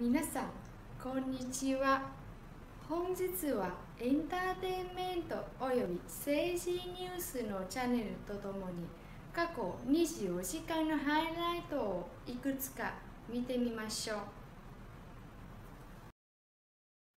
皆さん、こんにちは。本日はエンターテインメントおよび政治ニュースのチャンネルとともに過去24時間のハイライトをいくつか見てみましょう。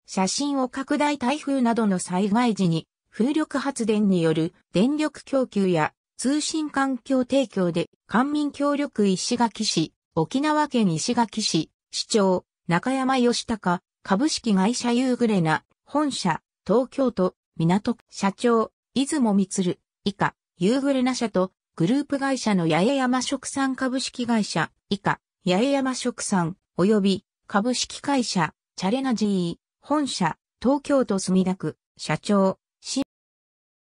写真を拡大台風などの災害時に風力発電による電力供給や通信環境提供で官民協力石垣市、沖縄県石垣市、市長、中山義隆、株式会社ユーグレナ、本社、東京都、港区、社長、出雲光、以下、ユーグレナ社と、グループ会社の八重山食産株式会社、以下、八重山食産、及び、株式会社、チャレナジー、本社、東京都墨田区、社長、し、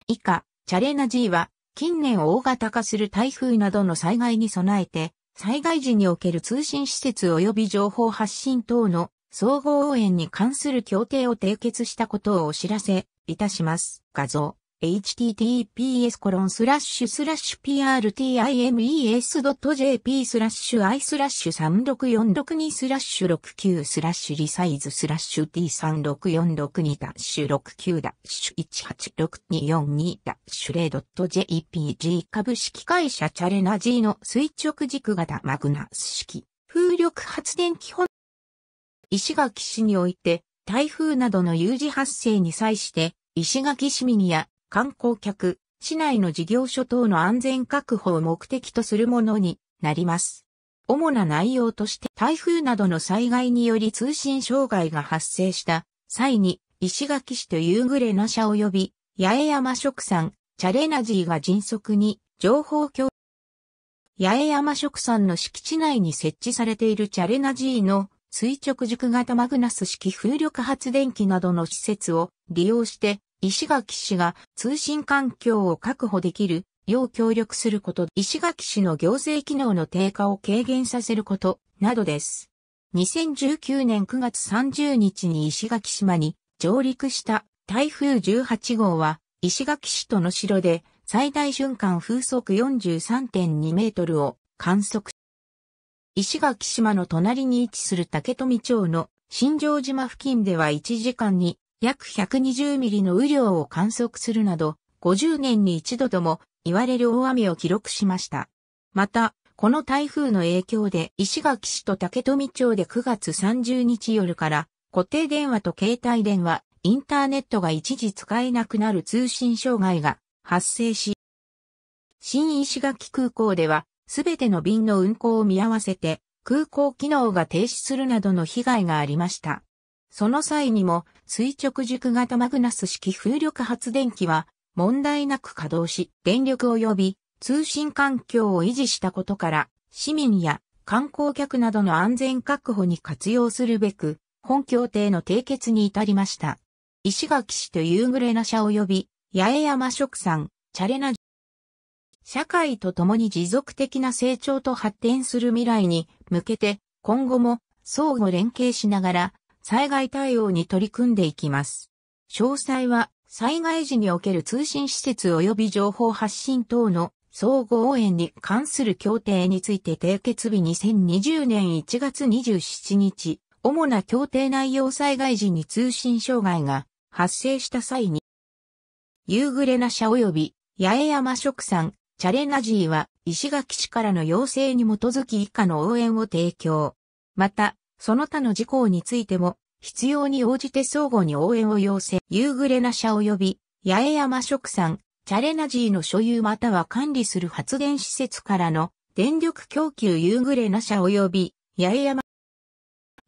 以下、チャレナジーは、近年大型化する台風などの災害に備えて、災害時における通信施設及び情報発信等の総合応援に関する協定を締結したことをお知らせいたします。画像。Https コロンスラッシュスラッシュ prtimes.jp スラッシュ i スラッシュ36462スラッシュ69スラッシュ resize スラッシュ t36462 ダッシュ69ダッシュ186242ダッシュ 0.jpg 株式会社チャレナジーの垂直軸型マグナス式風力発電基本石垣市において台風などの有事発生に際して石垣市民や観光客、市内の事業所等の安全確保を目的とするものになります。主な内容として台風などの災害により通信障害が発生した際に石垣市と夕暮れな社及び八重山食産、チャレナジーが迅速に情報共八重山食産の敷地内に設置されているチャレナジーの垂直軸型マグナス式風力発電機などの施設を利用して石垣市が通信環境を確保できるよう協力すること、石垣市の行政機能の低下を軽減させることなどです。2019年9月30日に石垣島に上陸した台風18号は石垣市との城で最大瞬間風速43.2メートルを観測。石垣島の隣に位置する竹富町の新庄島付近では1時間に約120ミリの雨量を観測するなど、50年に一度とも言われる大雨を記録しました。また、この台風の影響で石垣市と竹富町で9月30日夜から固定電話と携帯電話、インターネットが一時使えなくなる通信障害が発生し、新石垣空港ではすべての便の運航を見合わせて空港機能が停止するなどの被害がありました。その際にも垂直軸型マグナス式風力発電機は問題なく稼働し、電力及び通信環境を維持したことから、市民や観光客などの安全確保に活用するべく、本協定の締結に至りました。石垣市と夕暮れな社及び、八重山食産、チャレナ社会と共に持続的な成長と発展する未来に向けて、今後も相互連携しながら災害対応に取り組んでいきます。詳細は災害時における通信施設及び情報発信等の総合応援に関する協定について締結日2020年1月27日、主な協定内容災害時に通信障害が発生した際に、夕暮れな社及び八重山食産、チャレナジーは石垣市からの要請に基づき以下の応援を提供。また、その他の事項についても、必要に応じて相互に応援を要請、夕暮れな社及び、八重山食産、チャレナジーの所有または管理する発電施設からの電力供給。夕暮れな社及び、八重山、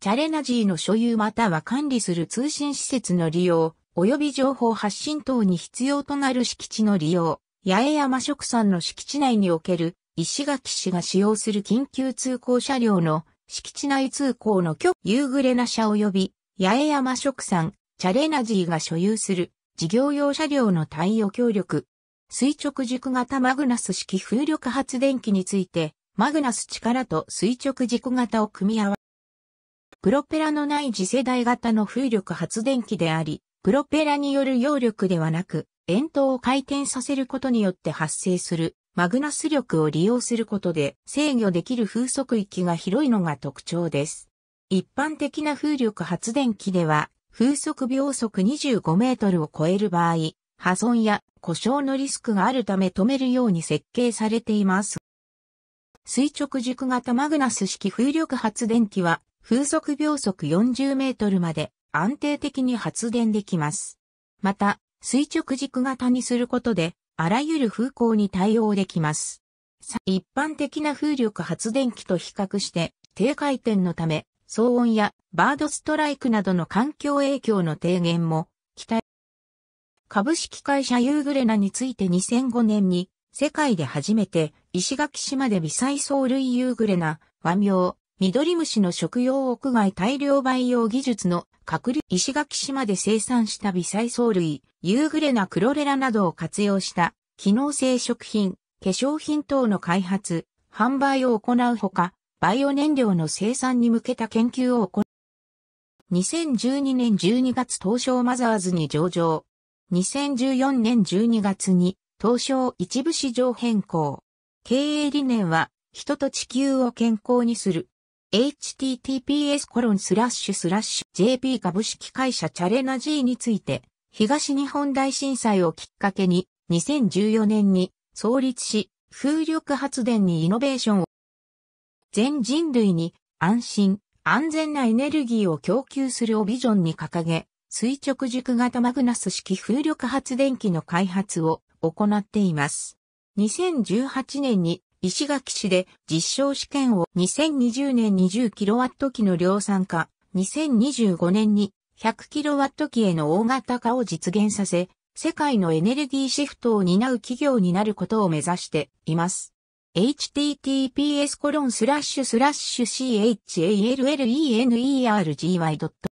チャレナジーの所有または管理する通信施設の利用、及び情報発信等に必要となる敷地の利用、八重山食産の敷地内における石垣市が使用する緊急通行車両の敷地内通行の許、夕暮れな車及び、八重山食産、チャレナジーが所有する事業用車両の対応協力。垂直軸型マグナス式風力発電機について、マグナス力と垂直軸型を組み合わせ、プロペラのない次世代型の風力発電機であり、プロペラによる揚力ではなく、円筒を回転させることによって発生するマグナス力を利用することで制御できる風速域が広いのが特徴です。一般的な風力発電機では、風速秒速25メートルを超える場合、破損や故障のリスクがあるため止めるように設計されています。垂直軸型マグナス式風力発電機は、風速秒速40メートルまで安定的に発電できます。また、垂直軸型にすることで、あらゆる風向に対応できます。一般的な風力発電機と比較して、低回転のため、騒音やバードストライクなどの環境影響の低減も期待。株式会社ユーグレナについて2005年に世界で初めて石垣島で微細藻類ユーグレナ、和名、緑虫の食用屋外大量培養技術の隔離石垣島で生産した微細藻類、ユーグレナクロレラなどを活用した機能性食品、化粧品等の開発、販売を行うほか、バイオ燃料の生産に向けた研究を行う。2012年12月東証マザーズに上場。2014年12月に東証一部市場変更。経営理念は、人と地球を健康にする。https://jp 株式会社チャレナ G について、東日本大震災をきっかけに、2014年に創立し、風力発電にイノベーションを全人類に安心、安全なエネルギーを供給するをビジョンに掲げ、垂直軸型マグナス式風力発電機の開発を行っています。2018年に石垣市で実証試験を2020年 20kW 機の量産化、2025年に 100kW 機への大型化を実現させ、世界のエネルギーシフトを担う企業になることを目指しています。https:/challenergy.com